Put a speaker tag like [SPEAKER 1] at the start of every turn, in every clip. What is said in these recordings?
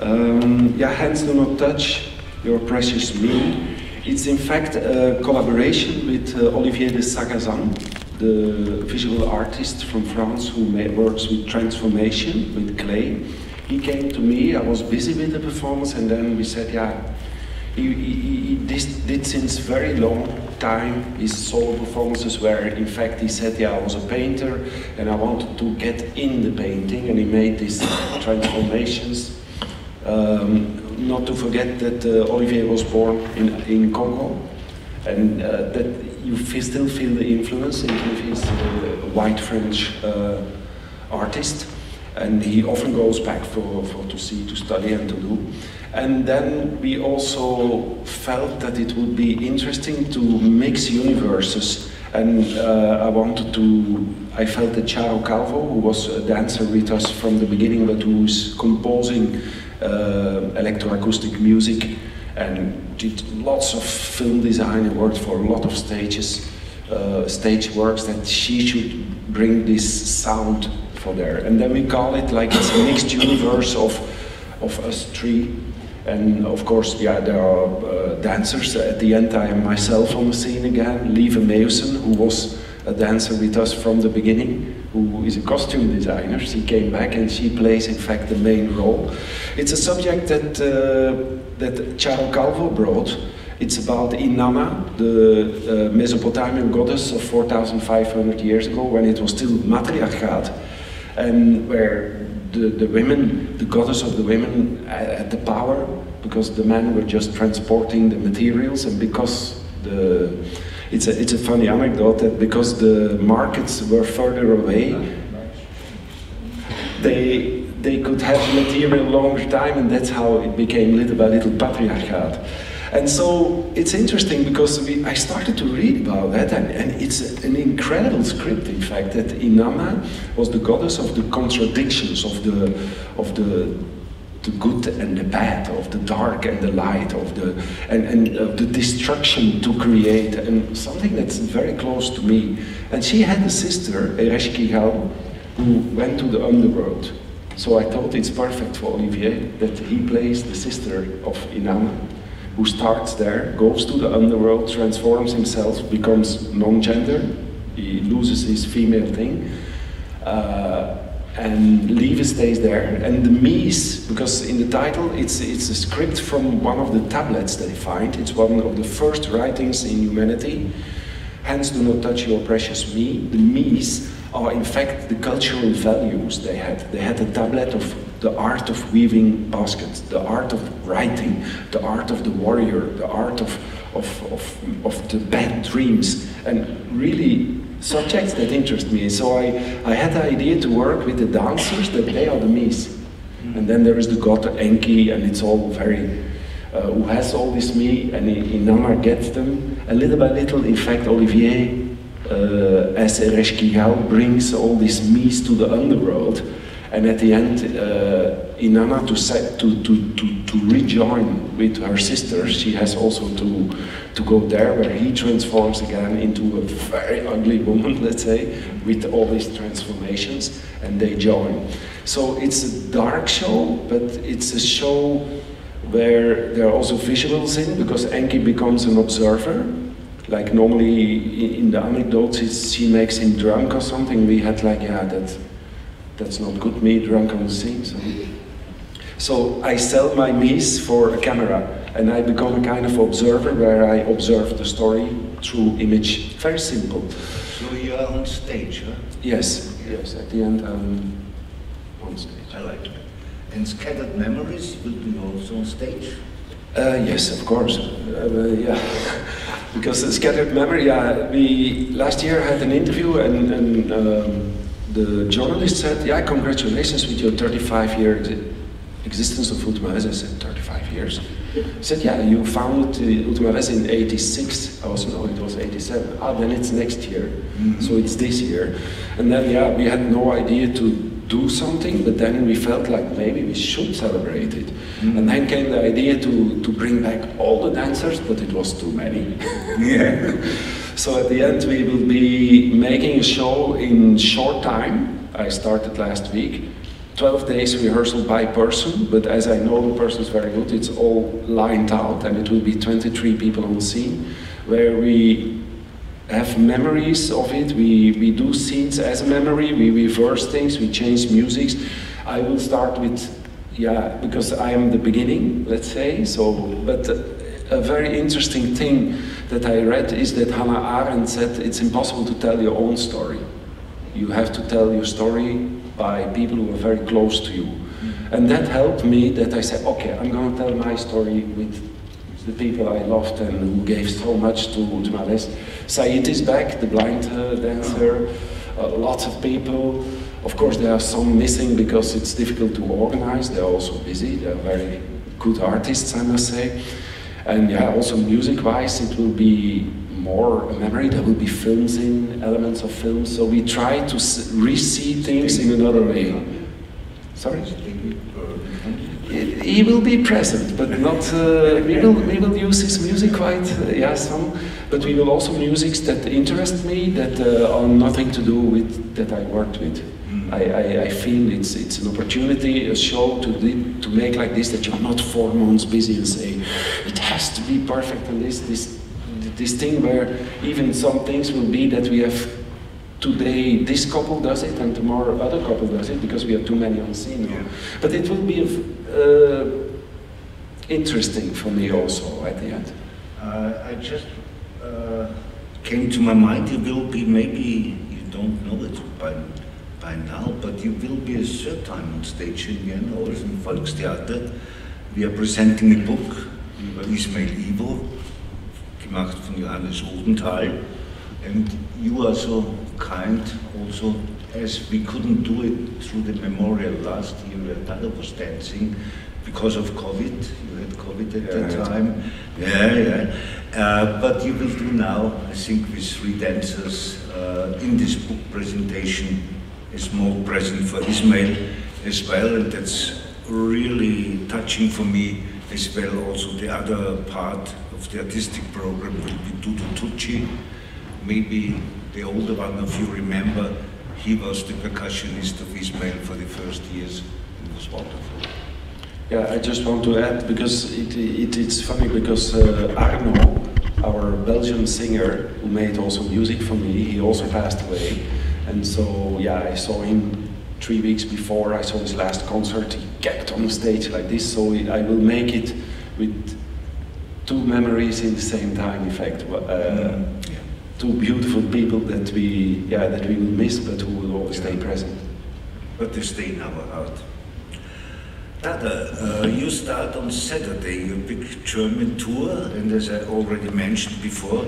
[SPEAKER 1] Um, yeah, hands do not touch your precious me. It's in fact a collaboration with uh, Olivier de Sagazan, the visual artist from France who works with transformation, with clay. He came to me, I was busy with the performance, and then we said, yeah, he, he, he did, did since very long time his solo performances where in fact he said, yeah, I was a painter and I wanted to get in the painting, and he made these transformations. Um, not to forget that uh, Olivier was born in, in Congo, and uh, that you still feel the influence, even he's a white French uh, artist, and he often goes back for, for to see, to study and to do. And then we also felt that it would be interesting to mix universes. And uh, I wanted to, I felt that Charo Calvo, who was a dancer with us from the beginning, but who's composing uh, electroacoustic music and did lots of film design and worked for a lot of stages, uh, stage works, that she should bring this sound for there. And then we call it like it's a mixed universe of, of us three. And of course, yeah, there are uh, dancers. At the end, I am myself on the scene again. Lieve Meusen, who was a dancer with us from the beginning, who is a costume designer. She came back and she plays, in fact, the main role. It's a subject that, uh, that Charo Calvo brought. It's about Inanna, the uh, Mesopotamian goddess of 4,500 years ago, when it was still matriarchat, and where the, the women, the goddess of the women, had the power because the men were just transporting the materials, and because the it's a, it's a funny anecdote that because the markets were further away, they, they could have material longer time and that's how it became little by little patriarchat. And so it's interesting because we, I started to read about that, and, and it's an incredible script, in fact, that Inanna was the goddess of the contradictions, of the, of the the good and the bad, of the dark and the light, of the and, and of the destruction to create, and something that's very close to me. And she had a sister, Ereshkigal, who went to the underworld. So I thought it's perfect for Olivier that he plays the sister of Inanna, who starts there, goes to the underworld, transforms himself, becomes non-gender, he loses his female thing. Uh, and Lieve stays there. And the Mies, because in the title it's, it's a script from one of the tablets they find. It's one of the first writings in humanity. Hands do not touch your precious me. The Mies are in fact the cultural values they had. They had a tablet of the art of weaving baskets, the art of writing, the art of the warrior, the art of, of, of, of the bad dreams. And really subjects that interest me. So I, I had the idea to work with the dancers that they are the Mies. And then there is the god Enki, and it's all very, uh, who has all this me, and Inanna gets them. And little by little, in fact, Olivier, uh, as Ereshkigal, brings all these Mies to the underworld. And at the end, uh, Inanna to, set, to, to, to, to rejoin with her sister, she has also to, to go there where he transforms again into a very ugly woman, let's say, with all these transformations, and they join. So it's a dark show, but it's a show where there are also visuals in, because Enki becomes an observer. Like normally in the anecdotes, she makes him drunk or something. We had like, yeah, that that's not good me drunk on the scene. So, so I sell my Mies for a camera and I become a kind of observer where I observe the story through image. Very simple.
[SPEAKER 2] So you are on stage, huh?
[SPEAKER 1] Yes, yes, at the end I'm on stage.
[SPEAKER 2] I like it. And Scattered Memories will be also on stage?
[SPEAKER 1] Uh, yes, of course. Uh, yeah. because the Scattered Memory, yeah, we last year had an interview and, and um, the journalist said, yeah, congratulations with your 35 year existence of Ultima Vez. I said, 35 years? He said, yeah, you founded uh, Ultima Vez in 86. I was, no, it was 87. Ah, then it's next year. Mm -hmm. So it's this year. And then, yeah, we had no idea to do something, but then we felt like maybe we should celebrate it. Mm -hmm. And then came the idea to, to bring back all the dancers, but it was too many.
[SPEAKER 2] yeah.
[SPEAKER 1] So at the end we will be making a show in short time. I started last week. 12 days rehearsal by person, but as I know the person is very good, it's all lined out and it will be 23 people on the scene where we have memories of it, we, we do scenes as a memory, we reverse things, we change musics. I will start with, yeah, because I am the beginning, let's say, so, but a very interesting thing that I read is that Hannah Arendt said it's impossible to tell your own story. You have to tell your story by people who are very close to you. Mm-hmm. And that helped me that I said, okay, I'm going to tell my story with the people I loved and who gave so much to, to my list. Said is back, the blind uh, dancer, uh, lots of people. Of course, there are some missing because it's difficult to organize. They're also busy. They're very good artists, I must say. And yeah, also music-wise, it will be more a memory. There will be films in, elements of films. So we try to re-see things in another way. Sorry? He will be present, but not. Uh, we will we will use his music quite, uh, yeah, some, but we will also musics that interest me that uh, are nothing to do with that I worked with. I, I, I, feel it's, it's an opportunity, a show to, to make like this, that you're not four months busy and say, it has to be perfect and this, this, this thing where even some things will be that we have today this couple does it and tomorrow other couple does it because we have too many on scene. Yeah. But it will be uh, interesting for me also at the end.
[SPEAKER 2] Uh, I just uh, came to my mind, it will be maybe, you don't know it by by now, but you will be a third time on stage in Vienna, also in Volkstheater. We are presenting a book über Ismail Ivo, gemacht von Johannes Odenthal. And you are so kind also, as we couldn't do it through the memorial last year where Dada was dancing because of COVID. You had COVID at yeah, that time. Yeah, yeah. Uh, but you will do now, I think, with three dancers uh, in this book presentation a small present for Ismail as well, and that's really touching for me as well. Also, the other part of the artistic program will be Dudu Tucci. Maybe the older one of you remember, he was the percussionist of Ismail for the first years. It was wonderful.
[SPEAKER 1] Yeah, I just want to add because it, it it's funny because uh, Arno, our Belgian singer who made also music for me, he also passed away. And so, yeah, I saw him three weeks before I saw his last concert. He gagged on the stage like this, so I will make it with two memories in the same time, effect. Uh, mm, yeah. Two beautiful people that we, yeah, that we will miss, but who will always yeah. stay present.
[SPEAKER 2] But they stay in our heart. Dada, uh, you start on Saturday your big German tour, and as I already mentioned before,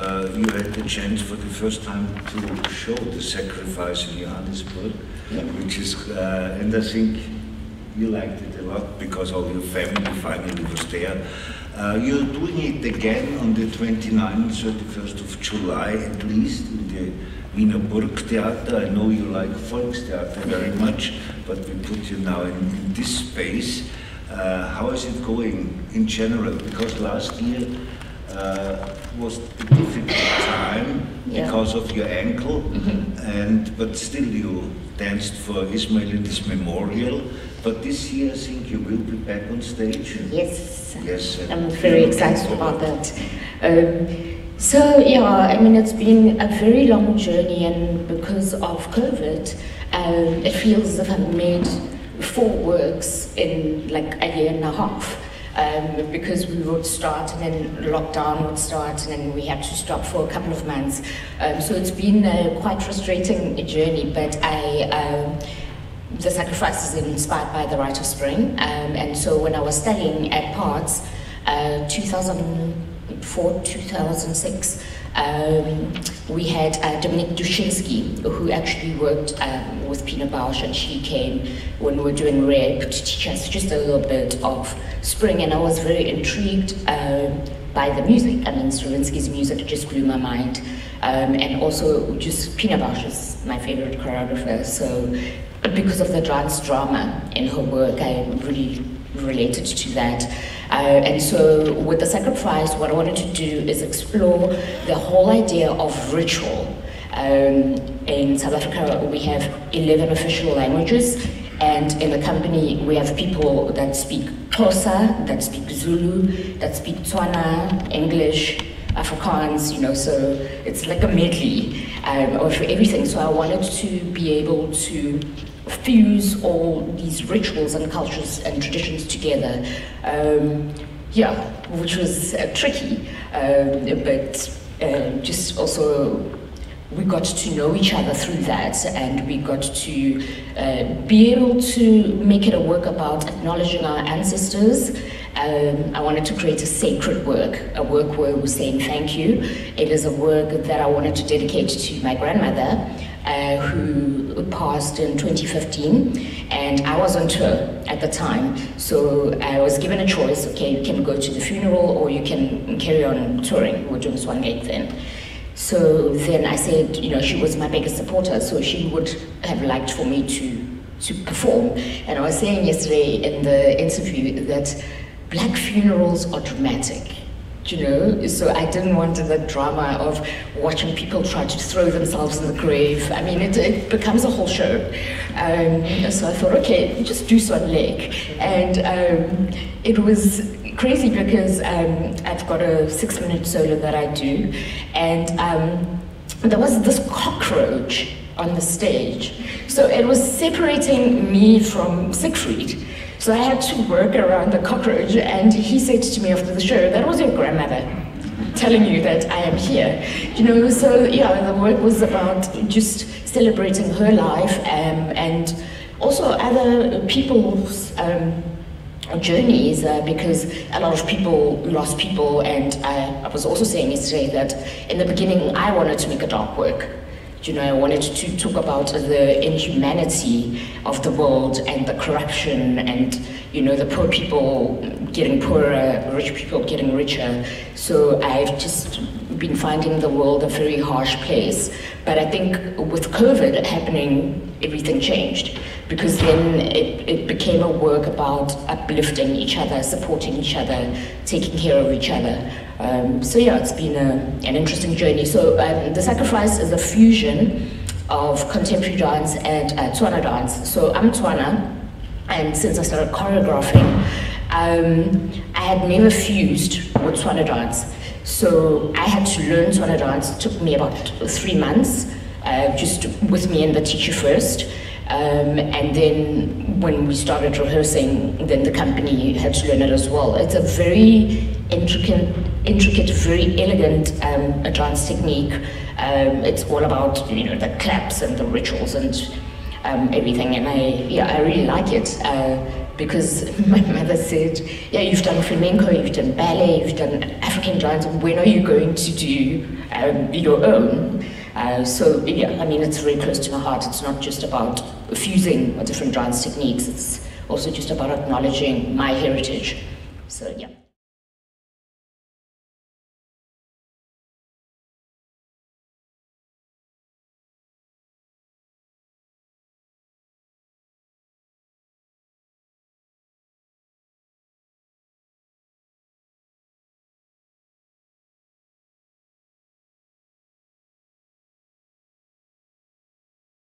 [SPEAKER 2] uh, you had the chance for the first time to show the sacrifice in Johannesburg, yeah. which is, uh, and I think you liked it a lot because all your family finally was there. Uh, you're doing it again on the 29th, 31st of July at least in the Wiener Burgtheater. I know you like Volkstheater very much, but we put you now in, in this space. Uh, how is it going in general? Because last year uh, was a difficult time yeah. because of your ankle, mm -hmm. and but still you danced for Ismail in this memorial. But this year, I think you will be back on stage.
[SPEAKER 3] Yes. Yes. I'm very excited about that. Um, so yeah, I mean it's been a very long journey, and because of COVID, um, it feels as if I've made four works in like a year and a half um, because we would start and then lockdown would start and then we had to stop for a couple of months. Um, so it's been a quite frustrating journey, but I, um, the sacrifice is inspired by the Rite of Spring. Um, and so when I was studying at P.A.R.T.S., uh, 2004, 2006, um, we had uh, Dominique Duszynski, who actually worked um, with Pina Bausch, and she came when we were doing RAPE to teach us just a little bit of spring, and I was very intrigued um, by the music. I mean, Stravinsky's music just blew my mind. Um, and also, just Pina Bausch is my favorite choreographer, so because of the dance drama in her work, I really related to that. Uh, and so with the sacrifice, what I wanted to do is explore the whole idea of ritual. Um, in South Africa, we have 11 official languages, And in the company, we have people that speak Xhosa, that speak Zulu, that speak Tswana, English, Afrikaans, you know, so it's like a medley um, of everything. So I wanted to be able to fuse all these rituals and cultures and traditions together. Um, yeah, which was uh, tricky, um, but uh, just also we got to know each other through that and we got to uh, be able to make it a work about acknowledging our ancestors. Um, I wanted to create a sacred work, a work where we're saying thank you. It is a work that I wanted to dedicate to my grandmother, uh, who passed in 2015, and I was on tour at the time. So I was given a choice, okay, you can go to the funeral or you can carry on touring. We were doing Swan Lake then. So then I said, you know, she was my biggest supporter, so she would have liked for me to to perform. And I was saying yesterday in the interview that black funerals are dramatic. You know, so I didn't want the drama of watching people try to throw themselves in the grave. I mean, it, it becomes a whole show. Um, so I thought, okay, just do Swan Lake. And um, it was crazy because um, I've got a six minute solo that I do, and um, there was this cockroach on the stage. So it was separating me from Siegfried. So I had to work around the cockroach, and he said to me after the show, That was your grandmother telling you that I am here. You know, so yeah, the work was about just celebrating her life um, and also other people's. Um, journeys uh, because a lot of people lost people and I, I, was also saying yesterday that in the beginning I wanted to make a dark work. You know, I wanted to talk about the inhumanity of the world and the corruption and, you know, the poor people getting poorer, rich people getting richer. So I've just been finding the world a very harsh place. But I think with COVID happening, everything changed because then it, it became a work about uplifting each other, supporting each other, taking care of each other. Um, so yeah, it's been a, an interesting journey. So um, the sacrifice is a fusion of contemporary dance and uh, Tswana dance. So I'm Tswana, and since I started choreographing, um, I had never fused with Tswana dance. So I had to learn Tswana dance. It took me about three months, uh, just with me and the teacher first. Um, and then when we started rehearsing, then the company had to learn it as well. It's a very intricate, intricate, very elegant um, dance technique. Um, it's all about you know the claps and the rituals and um, everything. And I yeah I really like it. Uh, because my mother said, yeah, you've done flamenco, you've done ballet, you've done African dance, when are you going to do um, your own? Uh, so yeah, I mean, it's very close to my heart. It's not just about fusing different dance techniques. It's also just about acknowledging my heritage. So yeah.